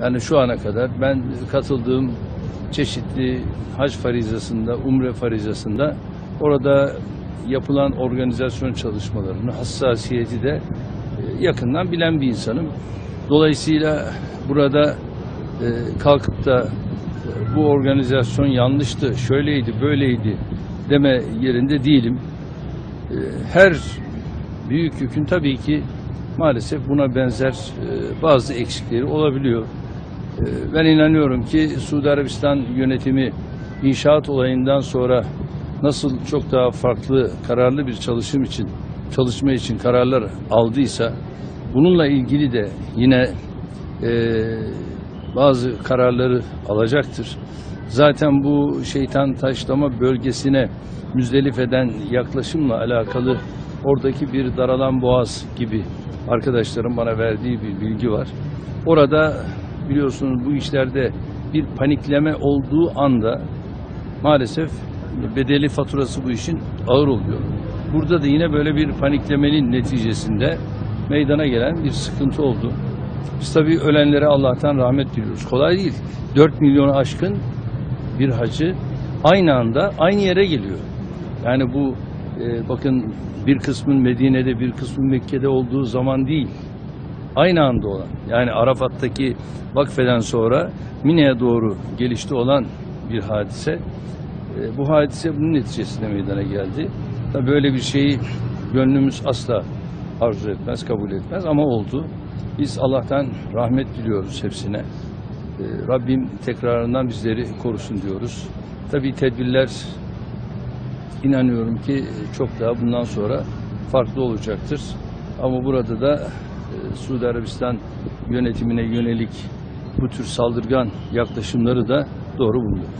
Yani şu ana kadar ben katıldığım çeşitli hac farizasında, umre farizasında orada yapılan organizasyon çalışmalarını, hassasiyeti de e, yakından bilen bir insanım. Dolayısıyla burada e, kalkıp da e, bu organizasyon yanlıştı, şöyleydi, böyleydi deme yerinde değilim. Her büyük yükün tabii ki maalesef buna benzer bazı eksikleri olabiliyor. E, Ben inanıyorum ki Suudi Arabistan yönetimi inşaat olayından sonra nasıl çok daha farklı, kararlı bir çalışım için, çalışma için kararlar aldıysa bununla ilgili de yine e, bazı kararları alacaktır. Zaten bu şeytan taşlama bölgesine müzdelif eden yaklaşımla alakalı oradaki bir daralan boğaz gibi arkadaşlarım bana verdiği bir bilgi var. Orada biliyorsunuz bu işlerde bir panikleme olduğu anda maalesef bedeli faturası bu işin ağır oluyor. Burada da yine böyle bir paniklemenin neticesinde meydana gelen bir sıkıntı oldu. Biz tabii ölenlere Allah'tan rahmet diliyoruz. Kolay değil. 4 milyonu aşkın bir hacı aynı anda aynı yere geliyor. Yani bu e, bakın bir kısmın Medine'de bir kısmın Mekke'de olduğu zaman değil. Aynı anda olan yani Arafat'taki vakfeden sonra Mine'ye doğru gelişte olan bir hadise. E, bu hadise bunun neticesinde meydana geldi. Tabii böyle bir şeyi gönlümüz asla arzu etmez, kabul etmez ama oldu. Biz Allah'tan rahmet diliyoruz hepsine. Ee, Rabbim tekrarından bizleri korusun diyoruz. Tabii tedbirler inanıyorum ki çok daha bundan sonra farklı olacaktır. Ama burada da e, Suudi Arabistan yönetimine yönelik bu tür saldırgan yaklaşımları da doğru buluyorum.